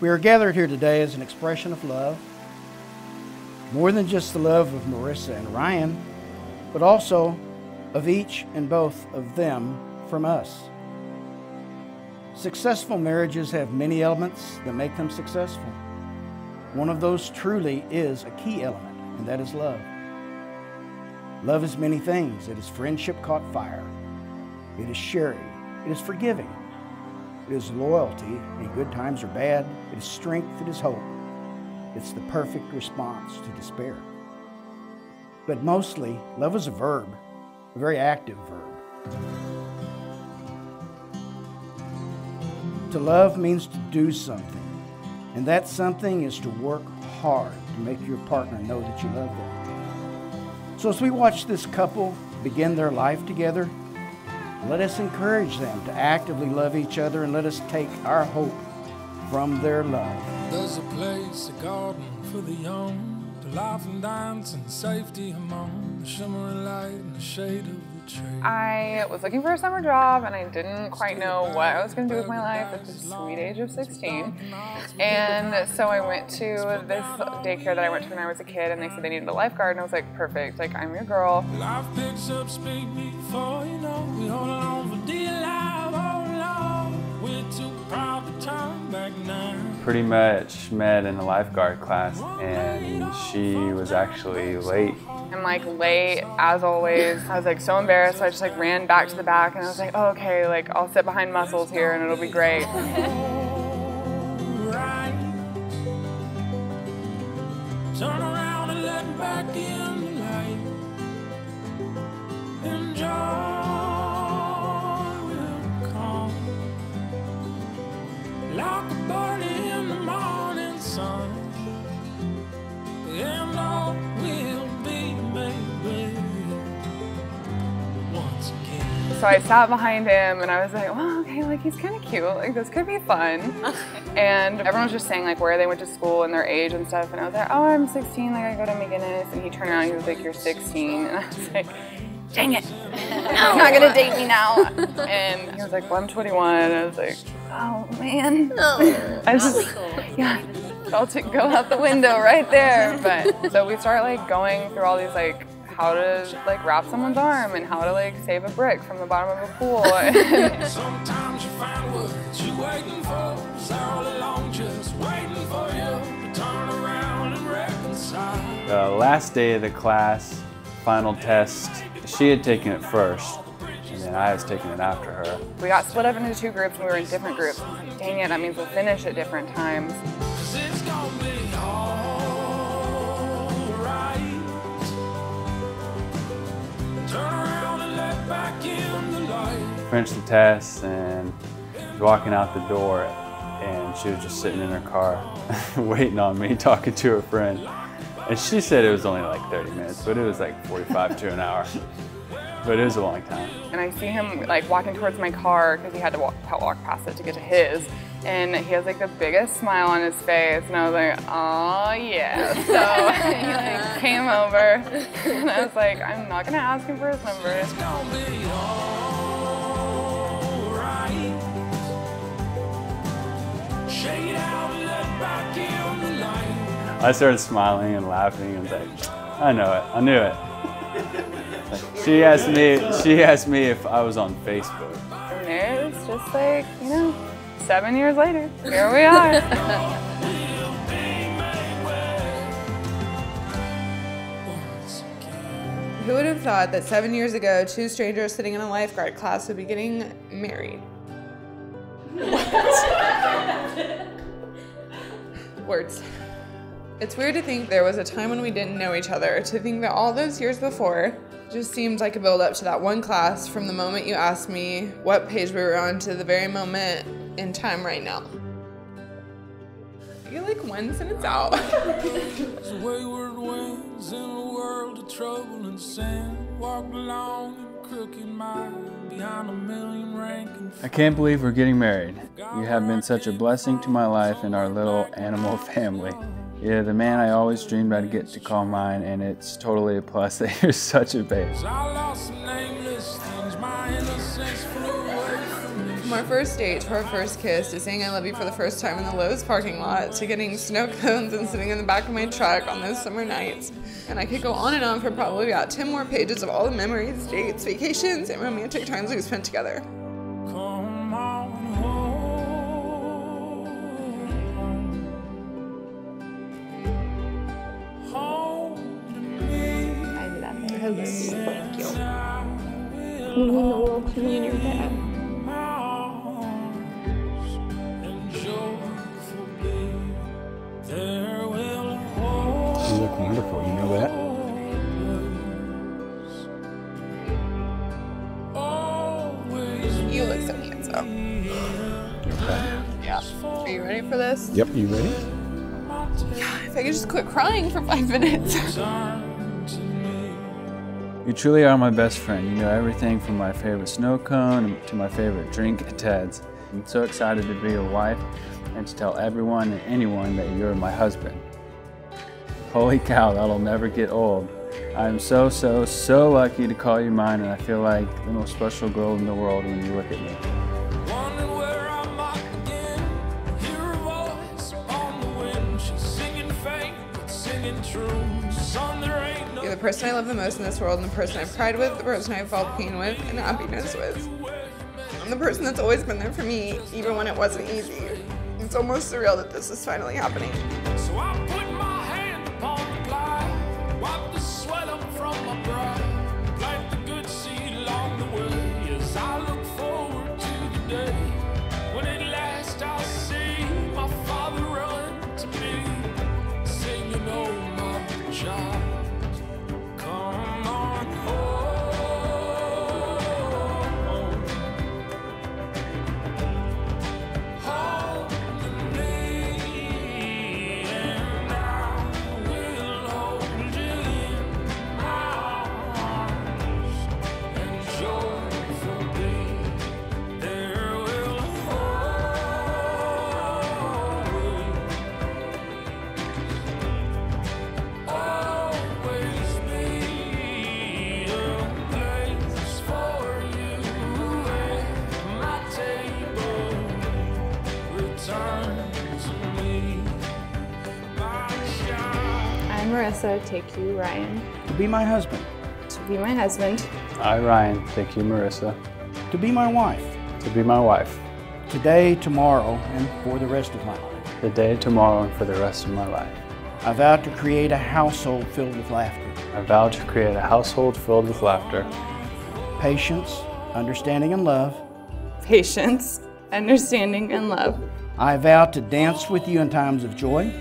We are gathered here today as an expression of love, more than just the love of Marissa and Ryan, but also of each and both of them from us. Successful marriages have many elements that make them successful. One of those truly is a key element, and that is love. Love is many things. It is friendship caught fire. It is sharing. It is forgiving. It is loyalty in good times or bad. It is strength. It is hope. It's the perfect response to despair. But mostly, love is a verb, a very active verb. To love means to do something, and that something is to work hard to make your partner know that you love them. So as we watch this couple begin their life together, let us encourage them to actively love each other and let us take our hope from their love. There's a place, a garden for the young, to laugh and dance in safety among the shimmering light and the shade of I was looking for a summer job and I didn't quite know what I was going to do with my life at the sweet age of 16. And so I went to this daycare that I went to when I was a kid and they said they needed a lifeguard and I was like, perfect, like I'm your girl. Life picks up speed before you know we hold on for dear life, oh we're too proud to turn back now. Pretty much met in a lifeguard class and she was actually late I'm like late as always. I was like so embarrassed, so I just like ran back to the back and I was like, oh, okay, like I'll sit behind muscles here and it'll be great. So I sat behind him and I was like, well, okay, like he's kind of cute. Like this could be fun. and everyone was just saying like where they went to school and their age and stuff. And I was like, oh, I'm 16. Like I go to McGuinness. And he turned around and he was like, you're 16. And I was like, dang it. He's not gonna date me now. And he was like, well, I'm 21. And I was like, oh man. Oh, I just, yeah, felt it go out the window right there. But so we start like going through all these like how to like wrap someone's arm and how to like save a brick from the bottom of a pool. Sometimes you find what you're waiting for, all along just waiting for you to turn around and reconcile. The last day of the class, final test, she had taken it first. And then I was taking it after her. We got split up into two groups and we were in different groups. Dang it, that means we'll finish at different times. Finished the test and was walking out the door and she was just sitting in her car waiting on me talking to her friend. And she said it was only like 30 minutes but it was like 45 to an hour. But it was a long time. And i see him like walking towards my car because he had to walk, walk past it to get to his. And he has like the biggest smile on his face and i was like oh yeah. So he like came over and i was like i'm not gonna ask him for his number I started smiling and laughing and was like, I know it, I knew it. she asked me, she asked me if I was on Facebook. And there's just like, you know, seven years later, here we are. Who would have thought that seven years ago, two strangers sitting in a lifeguard class would be getting married? Words. It's weird to think there was a time when we didn't know each other, to think that all those years before just seemed like a build up to that one class from the moment you asked me what page we were on to the very moment in time right now. You're like one sentence out. wayward winds in a world of trouble and sin. Walk along crooked behind a million ranking. I can't believe we're getting married. You have been such a blessing to my life and our little animal family. You're the man I always dreamed I'd get to call mine, and it's totally a plus that you're such a babe. From our first date to our first kiss to saying I love you for the first time in the Lowe's parking lot to getting snow cones and sitting in the back of my truck on those summer nights. And I could go on and on for probably about 10 more pages of all the memories, dates, vacations, and romantic times we've spent together. Love it. Thank you. I You mean the world to me and your dad. my arms and joyful be. There will always You look wonderful. You know that? You look so handsome. You okay? Yeah. Are you ready for this? Yep. You ready? Yeah, If I could just quit crying for five minutes. You truly are my best friend. You know everything from my favorite snow cone to my favorite drink at Ted's. I'm so excited to be your wife and to tell everyone and anyone that you're my husband. Holy cow, that'll never get old. I'm so, so, so lucky to call you mine, and I feel like the most special girl in the world when you look at me. The person I love the most in this world, and the person I've cried with, the person I've felt pain with, and happiness with. I'm the person that's always been there for me, even when it wasn't easy. It's almost surreal that this is finally happening. Marissa. Take you, Ryan. To be my husband. To be my husband. I, Ryan, thank you, Marissa, To be my wife. to be my wife, Today, tomorrow, and for the rest of my life. Today, tomorrow, and for the rest of my life. I vow to create a household filled with laughter, I vow to create a household filled with laughter, patience, understanding, and love. Patience, understanding, and love. I vow to dance with you in times of joy.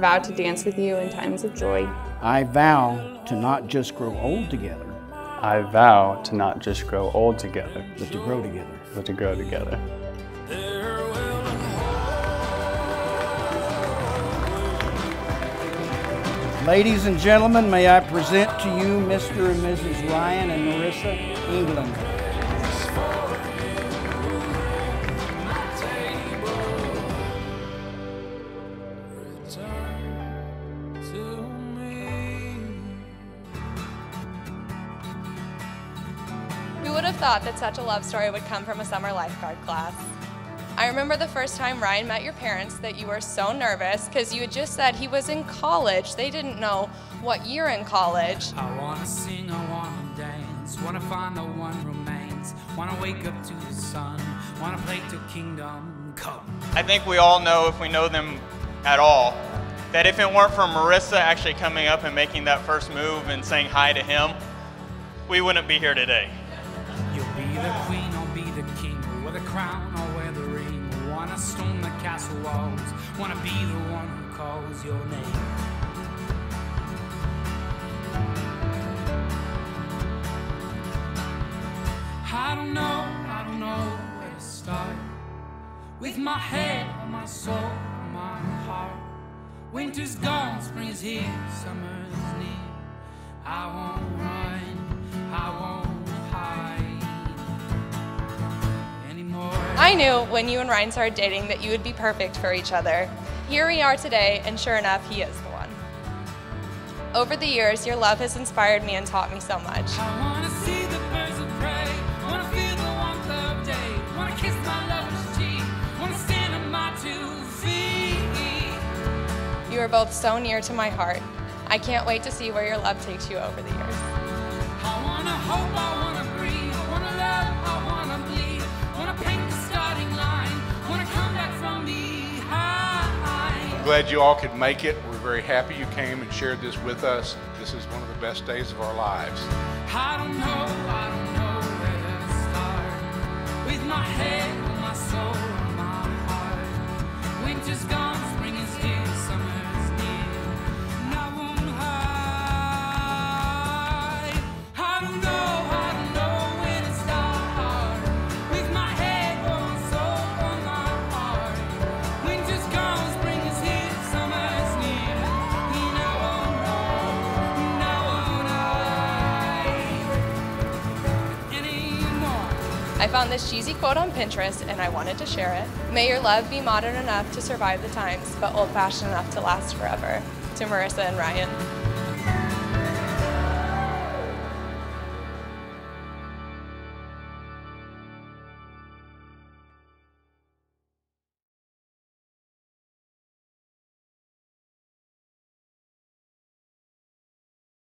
I vow to dance with you in times of joy. I vow to not just grow old together, I vow to not just grow old together, but to grow together. but to grow together. Ladies and gentlemen, may I present to you Mr. and Mrs. Ryan and Marissa England. Would have thought that such a love story would come from a summer lifeguard class? I remember the first time Ryan met your parents that you were so nervous because you had just said he was in college. They didn't know what year in college. I wanna sing, I wanna dance, wanna find the one remains, wanna wake up to the sun, wanna play to kingdom come. I think we all know, if we know them at all, that if it weren't for Marissa actually coming up and making that first move and saying hi to him, we wouldn't be here today. I'll wear the ring, wanna storm the castle walls, wanna be the one who calls your name. I don't know, I don't know where to start. With my head my soul, my heart. Winter's gone, spring's here, summer's near. I won't run, I knew when you and Ryan started dating that you would be perfect for each other. Here we are today, and sure enough, he is the one. Over the years, your love has inspired me and taught me so much. You are both so near to my heart. I can't wait to see where your love takes you over the years. I Glad you all could make it. We're very happy you came and shared this with us. This is one of the best days of our lives. I don't know, I don't know I found this cheesy quote on Pinterest and I wanted to share it. May your love be modern enough to survive the times, but old fashioned enough to last forever. To Marissa and Ryan.